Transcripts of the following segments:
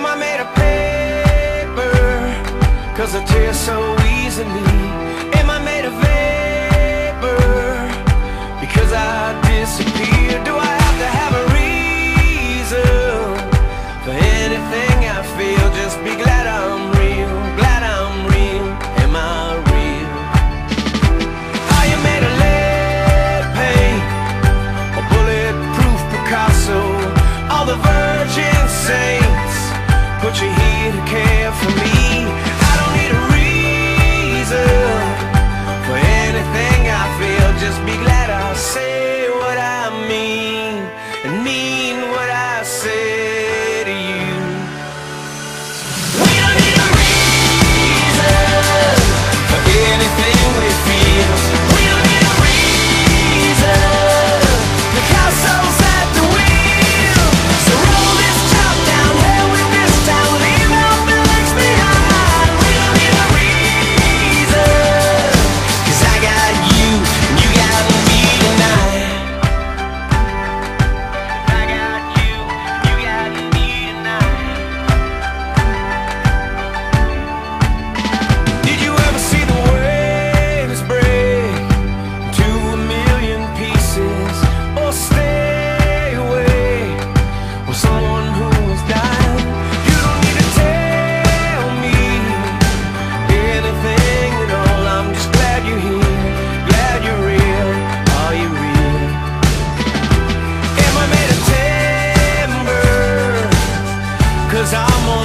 am I made of paper? Cause I tear so easily and me.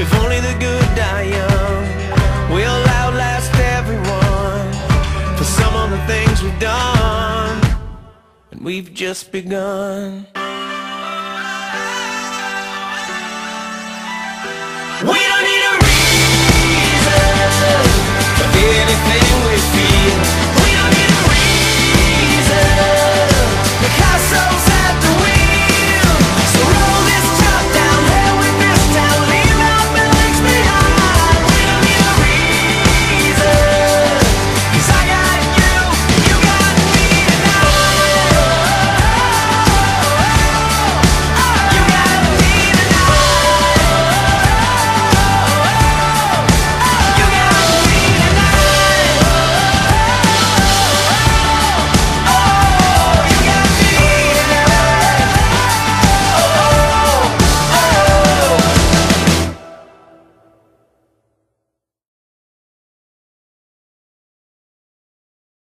If only the good die young We'll outlast everyone For some of the things we've done And we've just begun.